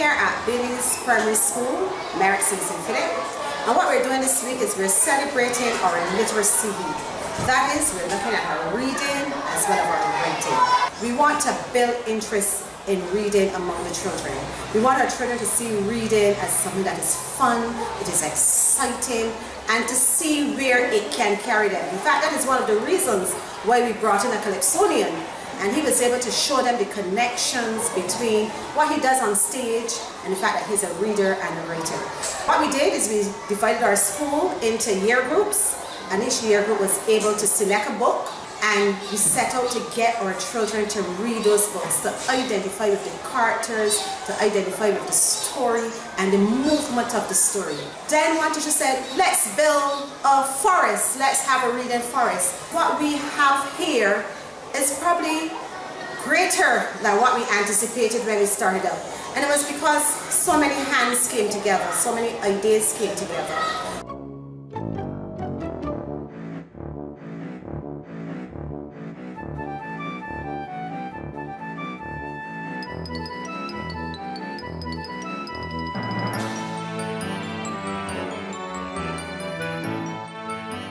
Here at Bayley's Primary School, Merritt St. Philip. And what we're doing this week is we're celebrating our literacy week. That is, we're looking at our reading as well as our writing. We want to build interest in reading among the children. We want our children to see reading as something that is fun, it is exciting, and to see where it can carry them. In fact, that is one of the reasons why we brought in a Calypsonian and he was able to show them the connections between what he does on stage and the fact that he's a reader and a writer. What we did is we divided our school into year groups and each year group was able to select a book and we set out to get our children to read those books, to identify with the characters, to identify with the story and the movement of the story. Then one teacher said, let's build a forest, let's have a reading forest. What we have here is probably greater than what we anticipated when we started out. And it was because so many hands came together, so many ideas came together.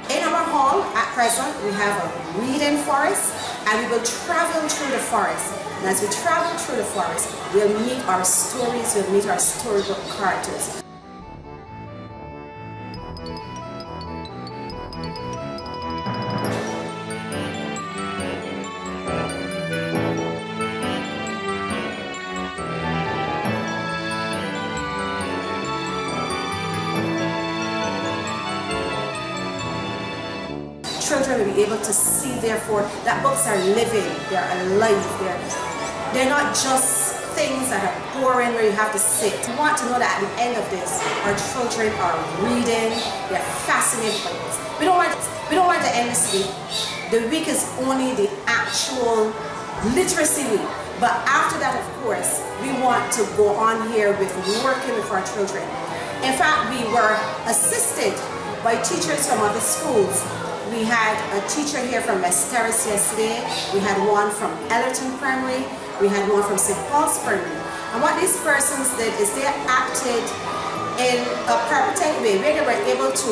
In our hall at present, we have a reading forest and we will travel through the forest. And as we travel through the forest, we'll meet our stories, we'll meet our storybook characters. Children will be able to see therefore that books are living, they're alive, they're, they're not just things that are boring where you have to sit. We want to know that at the end of this, our children are reading, they're fascinated by books. We don't want, we don't want to end this week. The week is only the actual literacy week. But after that, of course, we want to go on here with working with our children. In fact, we were assisted by teachers from other schools we had a teacher here from Terrace yesterday. We had one from Ellerton Primary. We had one from St. Paul's Primary. And what these persons did is they acted in a perpetual way where they were able to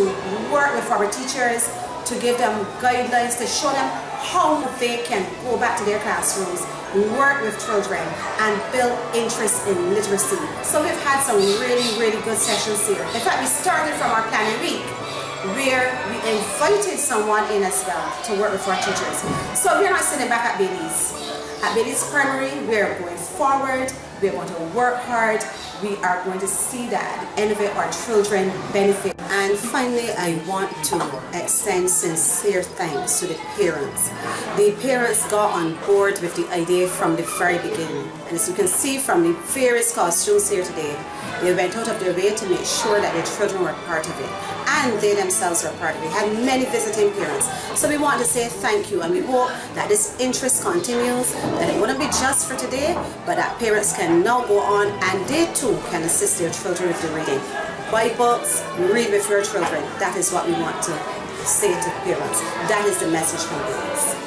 work with our teachers to give them guidelines, to show them how they can go back to their classrooms, work with children, and build interest in literacy. So we've had some really, really good sessions here. In fact, we started from our planning week where we invited someone in as well to work with our teachers. So we're not sitting back at Bayley's. At Bayley's Primary, we're going forward, we're going to work hard, we are going to see that it our children benefit. And finally, I want to extend sincere thanks to the parents. The parents got on board with the idea from the very beginning. And as you can see from the various costumes here today, they went out of their way to make sure that their children were part of it. And they themselves were part of it. We had many visiting parents. So we want to say thank you and we hope that this interest continues, that it wouldn't be just for today, but that parents can now go on and they too can assist their children with the reading. Buy books, read with your children. That is what we want to say to parents. That is the message from parents.